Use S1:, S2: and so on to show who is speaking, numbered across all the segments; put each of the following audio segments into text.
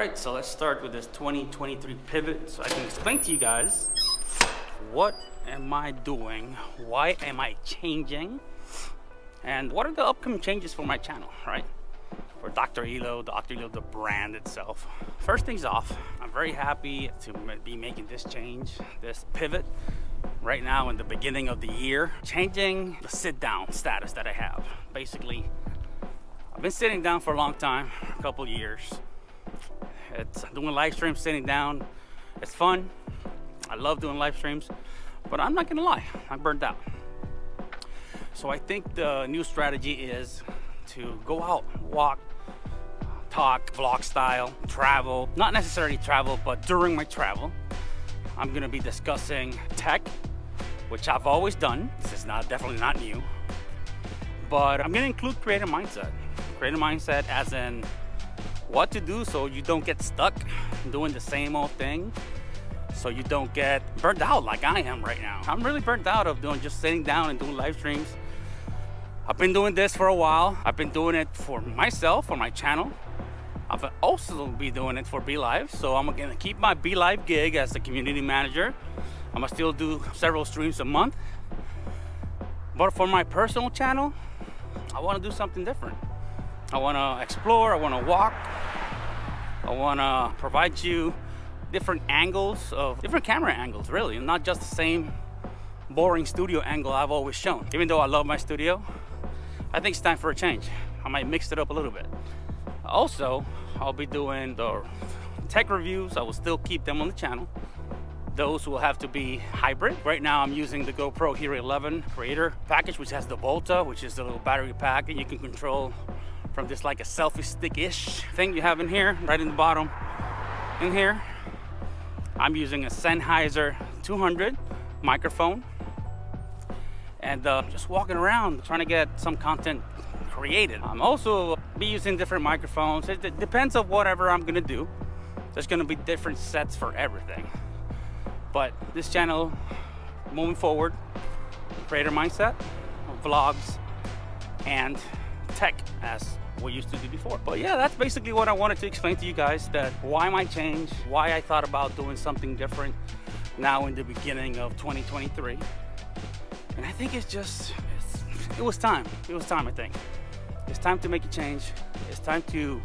S1: right, so let's start with this 2023 pivot so I can explain to you guys what am I doing, why am I changing, and what are the upcoming changes for my channel, right? For Dr. Elo, Dr. Elo, the brand itself. First things off, I'm very happy to be making this change, this pivot right now in the beginning of the year, changing the sit down status that I have. Basically, I've been sitting down for a long time, a couple years. It's doing live streams sitting down. It's fun. I love doing live streams, but I'm not gonna lie, I'm burned out. So I think the new strategy is to go out, walk, talk, vlog style, travel. Not necessarily travel, but during my travel, I'm gonna be discussing tech, which I've always done. This is not definitely not new, but I'm gonna include creative mindset. Creative mindset as in what to do so you don't get stuck doing the same old thing so you don't get burnt out like I am right now. I'm really burnt out of doing just sitting down and doing live streams. I've been doing this for a while. I've been doing it for myself, for my channel. I've also be doing it for BeLive. So I'm gonna keep my BeLive gig as the community manager. I'm gonna still do several streams a month. But for my personal channel, I wanna do something different. I wanna explore, I wanna walk, I wanna provide you different angles of different camera angles really not just the same boring studio angle I've always shown. Even though I love my studio I think it's time for a change. I might mix it up a little bit. Also I'll be doing the tech reviews. I will still keep them on the channel. Those will have to be hybrid. Right now I'm using the GoPro Hero 11 creator package which has the Volta which is the little battery pack and you can control from this like a selfie stick-ish thing you have in here right in the bottom in here I'm using a Sennheiser 200 microphone and uh, just walking around trying to get some content created. I'm also be using different microphones. It, depends on whatever I'm gonna do. There's gonna be different sets for everything. But this channel, moving forward, creator mindset, vlogs, and tech as we used to do before. But yeah, that's basically what I wanted to explain to you guys that why my change, why I thought about doing something different now in the beginning of 2023. And I think it's just, it's, it was time. It was time, I think. It's time to make a change. It's time to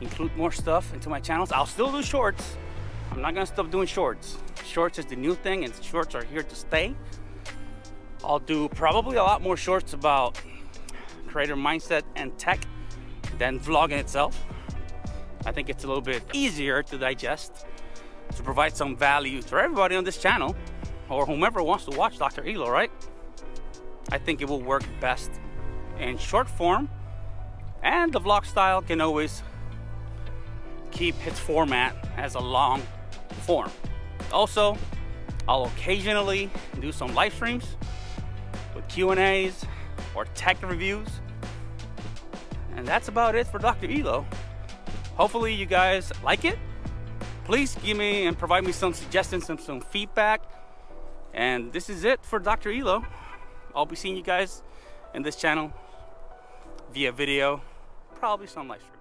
S1: include more stuff into my channels. I'll still do shorts. I'm not gonna stop doing shorts. Shorts is the new thing and shorts are here to stay. I'll do probably a lot more shorts about creator mindset and tech than vlogging itself. I think it's a little bit easier to digest, to provide some value to everybody on this channel, or whomever wants to watch Dr. Elo, right? I think it will work best in short form, and the vlog style can always keep its format as a long form. Also, I'll occasionally do some live streams with Q&As or tech reviews and that's about it for Dr. Elo. Hopefully you guys like it. Please give me and provide me some suggestions and some feedback. And this is it for Dr. Elo. I'll be seeing you guys in this channel via video, probably some live stream.